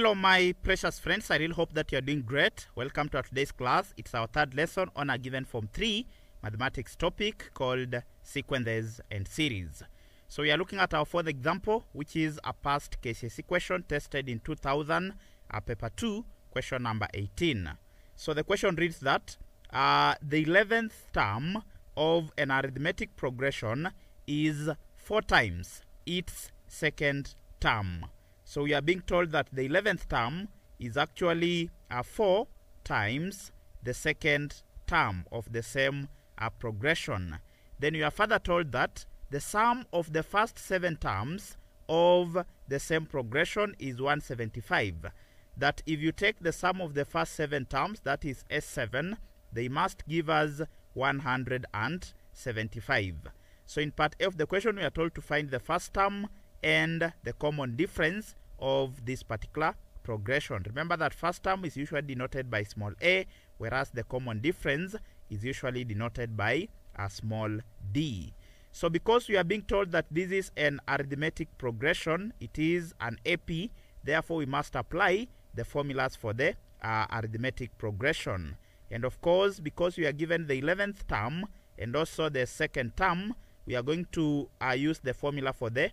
Hello, my precious friends. I really hope that you're doing great. Welcome to our today's class. It's our third lesson on a given Form 3 mathematics topic called sequences and series. So we are looking at our fourth example, which is a past KCSE question tested in 2000, uh, paper 2, question number 18. So the question reads that uh, the 11th term of an arithmetic progression is 4 times its second term. So we are being told that the 11th term is actually uh, 4 times the second term of the same uh, progression. Then we are further told that the sum of the first 7 terms of the same progression is 175. That if you take the sum of the first 7 terms, that is S7, they must give us 175. So in part of the question, we are told to find the first term and the common difference of this particular progression. Remember that first term is usually denoted by small a, whereas the common difference is usually denoted by a small d. So because we are being told that this is an arithmetic progression, it is an AP, therefore we must apply the formulas for the uh, arithmetic progression. And of course, because we are given the 11th term and also the second term, we are going to uh, use the formula for the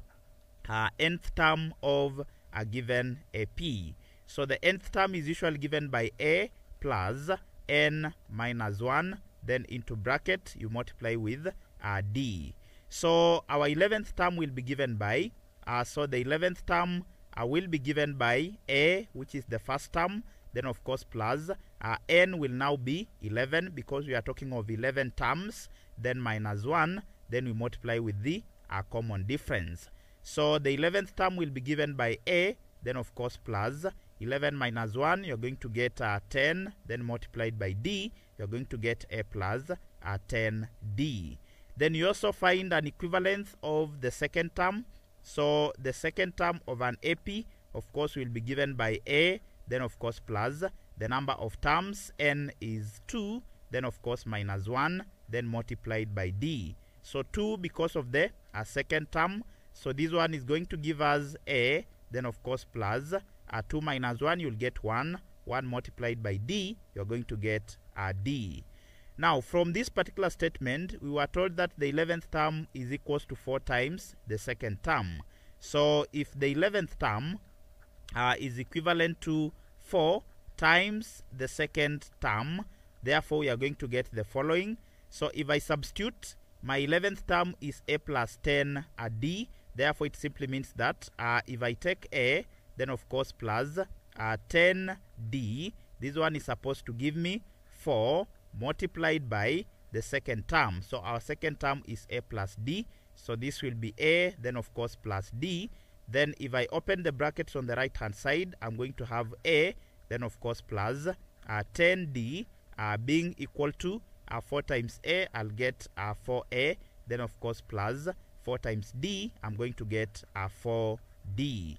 uh, nth term of a given AP. So the nth term is usually given by A plus n minus 1, then into bracket you multiply with uh, D. So our 11th term will be given by, uh, so the 11th term uh, will be given by A, which is the first term, then of course plus uh, n will now be 11 because we are talking of 11 terms, then minus 1, then we multiply with the uh, common difference. So the 11th term will be given by A, then of course plus 11 minus 1, you're going to get uh, 10, then multiplied by D, you're going to get A plus uh, 10D. Then you also find an equivalence of the second term. So the second term of an AP, of course, will be given by A, then of course plus the number of terms, N is 2, then of course minus 1, then multiplied by D. So 2 because of the uh, second term. So this one is going to give us A, then of course plus uh, 2 minus 1, you'll get 1. 1 multiplied by D, you're going to get a D. Now, from this particular statement, we were told that the 11th term is equals to 4 times the second term. So, if the 11th term uh, is equivalent to 4 times the second term, therefore we are going to get the following. So, if I substitute, my 11th term is a plus 10 a d, therefore it simply means that uh, if I take a, then of course plus uh, 10d, this one is supposed to give me 4 multiplied by the second term. So our second term is a plus d. So this will be a, then of course plus d. Then if I open the brackets on the right hand side, I'm going to have a, then of course plus uh, 10d uh, being equal to uh, 4 times a, I'll get uh, 4a. Then of course plus 4 times d, I'm going to get a 4d.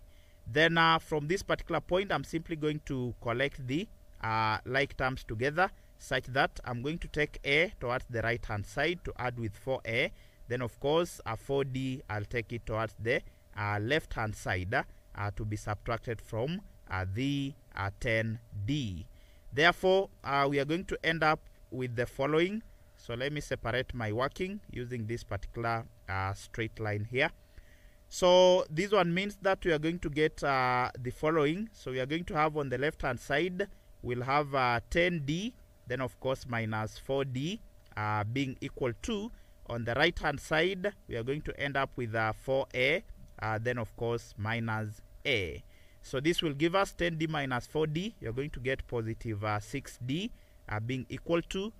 Then uh, from this particular point, I'm simply going to collect the uh, like terms together such that I'm going to take A towards the right hand side to add with 4A. Then of course a 4D I'll take it towards the uh, left hand side uh, to be subtracted from uh, the 10D. Therefore we are going to end up with the following. So let me separate my working using this particular straight line here. So this one means that we are going to get uh, the following. So we are going to have on the left hand side, we'll have uh, 10d, then of course minus 4d uh, being equal to. On the right hand side, we are going to end up with 4a, uh, then of course minus a. So this will give us 10d minus 4d. You're going to get positive 6d uh, being equal to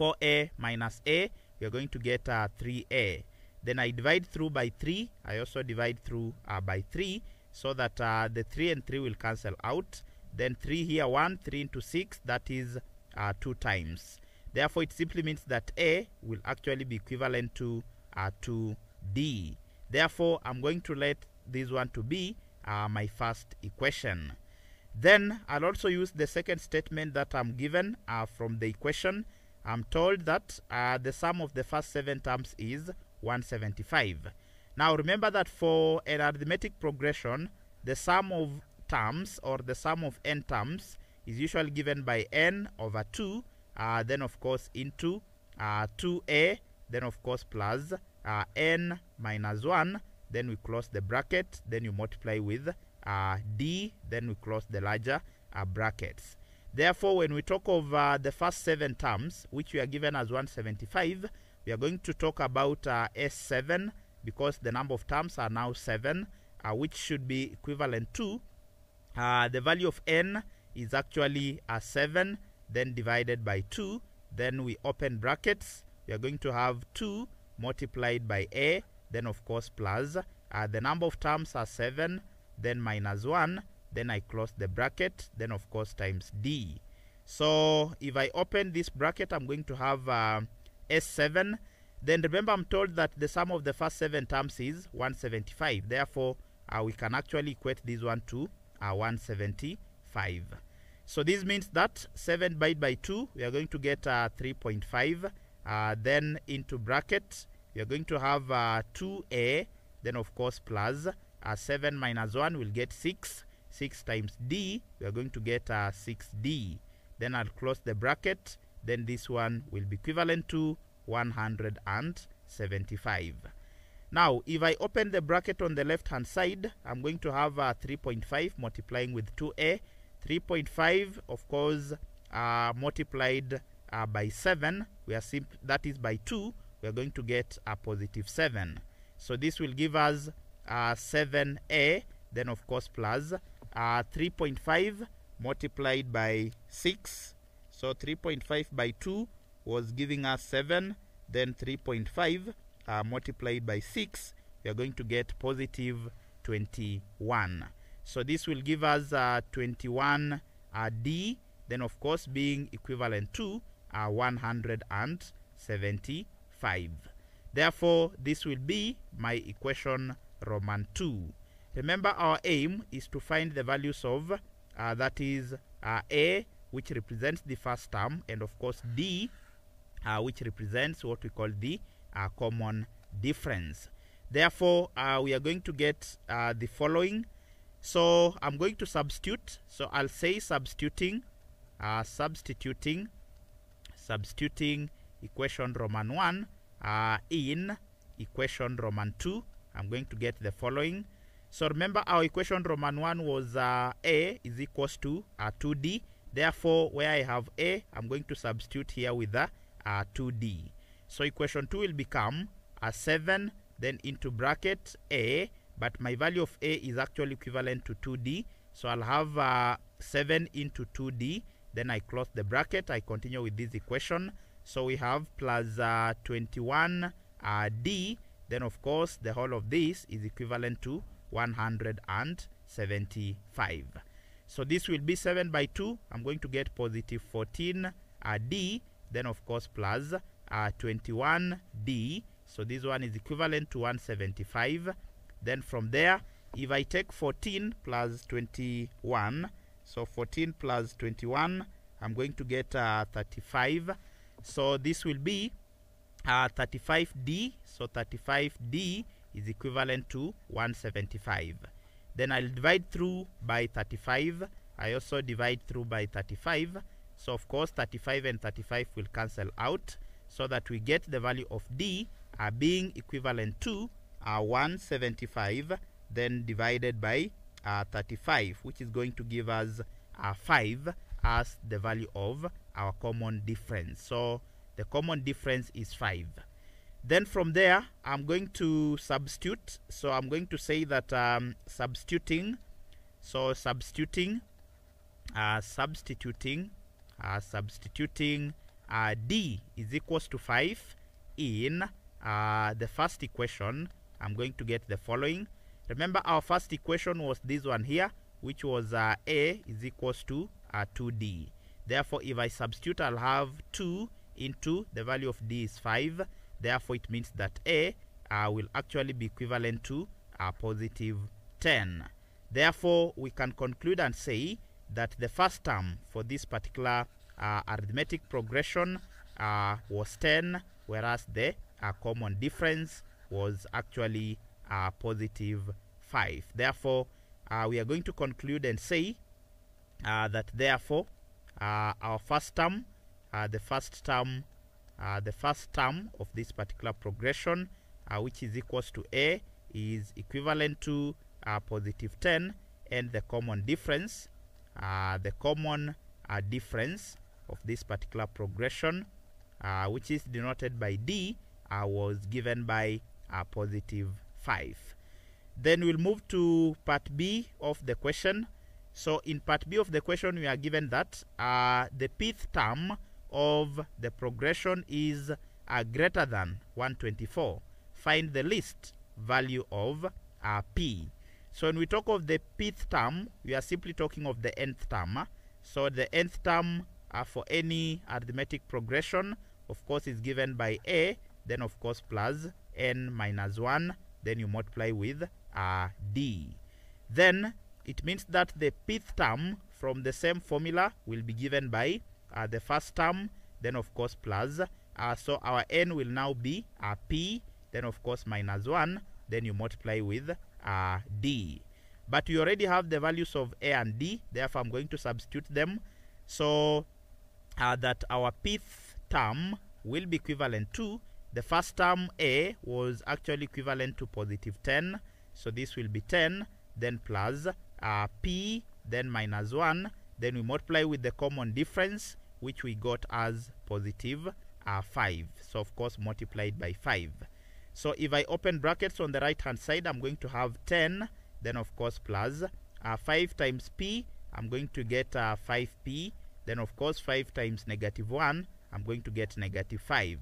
4a minus a. You're going to get 3a then I divide through by 3 I also divide through uh, by 3 so that uh, the 3 and 3 will cancel out. Then 3 here 1 3 into 6 that is uh, 2 times. Therefore it simply means that A will actually be equivalent to uh, 2D therefore I'm going to let this one to be uh, my first equation. Then I'll also use the second statement that I'm given uh, from the equation. I'm told that the sum of the first seven terms is 175. Now remember that for an arithmetic progression, the sum of terms or the sum of n terms is usually given by n over 2 uh, then of course into uh, 2a then of course plus uh, n minus 1 then we close the bracket then you multiply with uh, d then we close the larger uh, brackets therefore when we talk of uh, the first seven terms which we are given as 175 we are going to talk about uh, s7 because the number of terms are now 7 uh, which should be equivalent to uh, the value of n is actually a 7 then divided by 2 then we open brackets. We are going to have 2 multiplied by a then of course plus uh, the number of terms are 7 then minus 1 then I close the bracket then of course times d. So if I open this bracket I'm going to have uh, s7 then remember I'm told that the sum of the first seven terms is 175 therefore uh, we can actually equate this one to uh, 175 so this means that 7 divided by 2 we are going to get uh, 3.5 uh, then into bracket we are going to have uh, 2a then of course plus uh, 7 minus 1 will get 6 6 times d we are going to get uh, 6d then I'll close the bracket then this one will be equivalent to 175 now if I open the bracket on the left hand side I'm going to have uh, 3.5 multiplying with 2a 3.5 of course uh, multiplied uh, by 7 we are that is by 2 we are going to get a positive 7 so this will give us uh, 7a then of course plus uh, 3.5 multiplied by 6 so 3.5 by 2 was giving us 7 then 3.5 uh, multiplied by 6 we are going to get positive 21 so this will give us uh, 21 uh, d then of course being equivalent to uh, 175 therefore this will be my equation roman 2 remember our aim is to find the values of uh, that is uh, a which represents the first term and of course d uh, which represents what we call the uh, common difference. Therefore uh, we are going to get uh, the following. So I'm going to substitute. So I'll say substituting uh, substituting substituting equation Roman 1 uh, in equation Roman 2 I'm going to get the following. So remember our equation Roman 1 was A is equals to uh, 2D therefore where I have A I'm going to substitute here with the uh, 2D so equation 2 will become a 7 then into bracket A but my value of A is actually equivalent to 2D so I'll have uh, 7 into 2D then I close the bracket. I continue with this equation. So we have plus uh, 21 uh, D. Then of course the whole of this is equivalent to 175 so this will be 7 by 2 I'm going to get positive 14 uh, D then of course plus uh, 21D so this one is equivalent to 175 then from there if I take 14 plus 21 so 14 plus 21 I'm going to get uh, 35 so this will be uh, 35D so 35D is equivalent to 175 then I'll divide through by 35 I also divide through by 35 so of course 35 and 35 will cancel out so that we get the value of D uh, being equivalent to uh, 175 then divided by uh, 35 which is going to give us uh, 5 as the value of our common difference. So the common difference is 5 then from there I'm going to substitute. So I'm going to say that um, substituting. So substituting uh, substituting uh, substituting uh, d is equals to 5 in uh, the first equation. I'm going to get the following. Remember our first equation was this one here which was uh, a is equals to uh, 2d therefore if I substitute I'll have 2 into the value of d is 5 therefore it means that a uh, will actually be equivalent to a positive 10 therefore we can conclude and say that the first term for this particular uh, arithmetic progression uh, was 10 whereas the uh, common difference was actually uh, positive 5 therefore uh, we are going to conclude and say uh, that therefore uh, our first term, uh, the first term, uh, the first term of this particular progression, uh, which is equals to a, is equivalent to uh, positive 10, and the common difference, uh, the common uh, difference of this particular progression, uh, which is denoted by d, was given by uh, positive 5. Then we'll move to part B of the question. So in part B of the question, we are given that the pth term of the progression is uh, greater than 124. Find the least value of p. So when we talk of the pth term, we are simply talking of the nth term. So the nth term uh, for any arithmetic progression, of course, is given by a, then of course plus n minus 1, then you multiply with uh, d. Then it means that the pth term from the same formula will be given by uh, the first term, then of course plus. Uh, so our n will now be uh, p, then of course minus 1, then you multiply with uh, d. But we already have the values of a and d, therefore I'm going to substitute them. So uh, that our pth term will be equivalent to the first term a was actually equivalent to positive 10 so this will be 10 then plus uh, p then minus 1 then we multiply with the common difference which we got as positive uh, 5 so of course multiplied by 5 so if I open brackets on the right hand side I'm going to have 10 then of course plus uh, 5 times p I'm going to get uh, 5p then of course 5 times negative 1 I'm going to get negative 5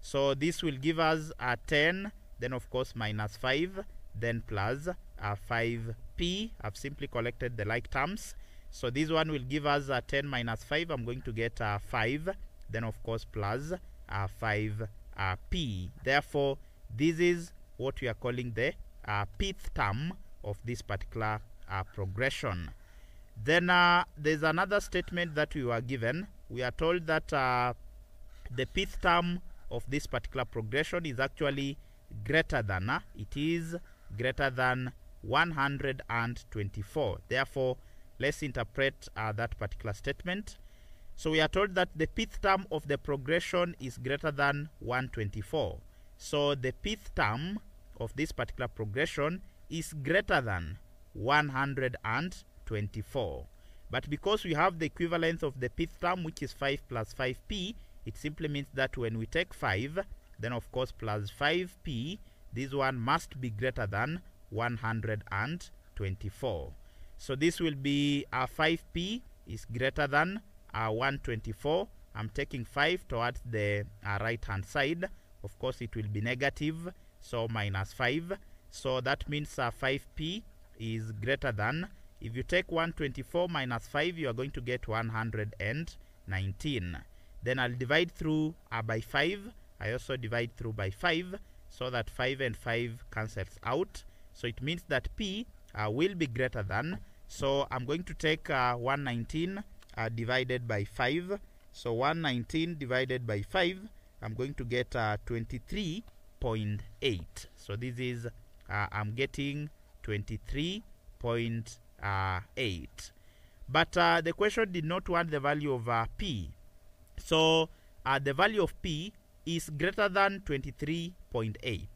so this will give us a uh, 10 then of course minus 5 then plus uh, 5p I've simply collected the like terms so this one will give us a uh, 10 minus 5 I'm going to get uh, 5 then of course plus uh, 5p uh, therefore this is what we are calling the uh, pth term of this particular uh, progression. Then there's another statement that we were given. We are told that the pth term of this particular progression is actually greater than it is greater than 124 therefore let's interpret uh, that particular statement. So we are told that the pth term of the progression is greater than 124 so the pth term of this particular progression is greater than 124 but because we have the equivalence of the pth term which is 5 plus 5p it simply means that when we take 5 then of course plus 5p this one must be greater than 124 so this will be uh, 5p is greater than uh, 124 I'm taking 5 towards the uh, right hand side. Of course it will be negative so minus 5 so that means uh, 5p is greater than if you take 124 minus 5 you are going to get 119 then I'll divide through uh, by 5 I also divide through by 5 so that 5 and 5 cancels out. So it means that p will be greater than. So I'm going to take uh, 119 uh, divided by 5 so 119 divided by 5 I'm going to get uh, 23.8 so this is uh, I'm getting 23.8 but uh, the question did not want the value of p. So the value of p is greater than 23.8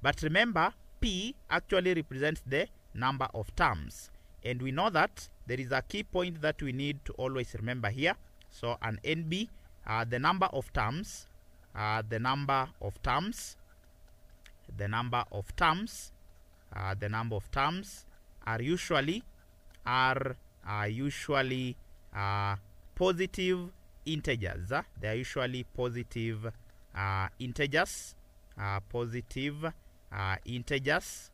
but remember p actually represents the number of terms. And we know that there is a key point that we need to always remember here. So an nb uh, the number of terms uh, the number of terms the number of terms uh, the number of terms are usually are are usually uh, positive integers they are usually positive uh, integers uh, positive integers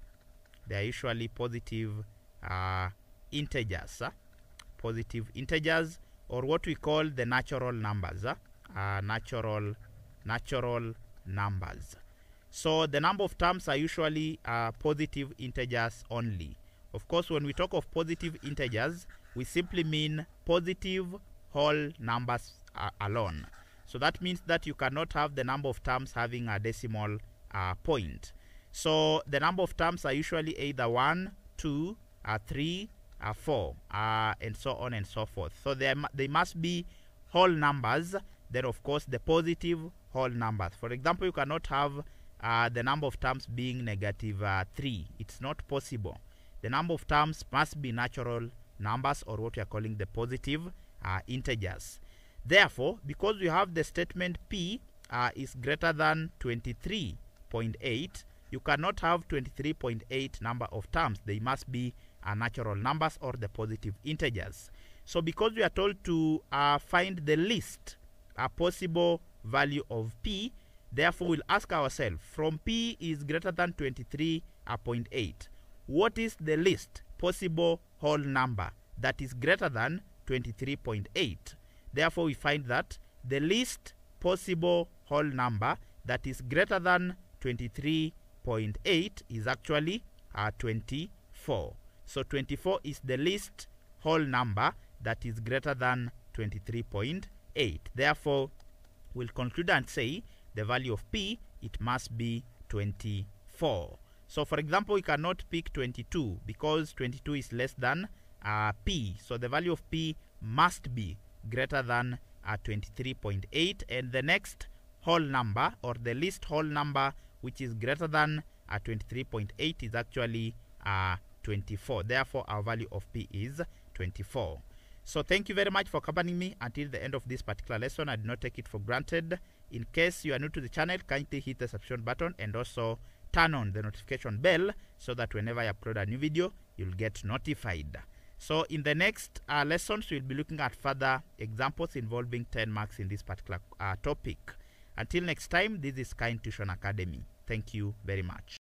they are usually positive uh, integers uh, positive integers or what we call the natural numbers uh, uh, natural natural numbers. So the number of terms are usually uh, positive integers only. Of course when we talk of positive integers we simply mean positive whole numbers uh, alone. So that means that you cannot have the number of terms having a decimal point. So the number of terms are usually either 1, 2, uh, 3, uh, 4, uh, and so on and so forth. So they, they must be whole numbers, then of course the positive whole numbers. For example, you cannot have uh, the number of terms being negative, uh, 3. It's not possible. The number of terms must be natural numbers or what we are calling the positive uh, integers. Therefore, because we have the statement P uh, is greater than 23.8, you cannot have 23.8 number of terms. They must be natural numbers or the positive integers. So because we are told to uh, find the least uh, possible value of P, therefore we'll ask ourselves, from P is greater than 23.8, what is the least possible whole number that is greater than 23.8? Therefore we find that the least possible whole number that is greater than 23.8 is actually uh, 24. So 24 is the least whole number that is greater than 23.8. Therefore, we'll conclude and say the value of p, it must be 24. So for example, we cannot pick 22 because 22 is less than uh, p. So the value of p must be greater than uh, 23.8 and the next whole number or the least whole number which is greater than uh, 23.8 is actually uh, 24. Therefore, our value of p is 24. So thank you very much for accompanying me until the end of this particular lesson. I do not take it for granted. In case you are new to the channel, kindly hit the subscription button and also turn on the notification bell so that whenever I upload a new video, you'll get notified. So in the next uh, lessons, we'll be looking at further examples involving 10 marks in this particular uh, topic. Until next time, this is Kind Tuition Academy. Thank you very much.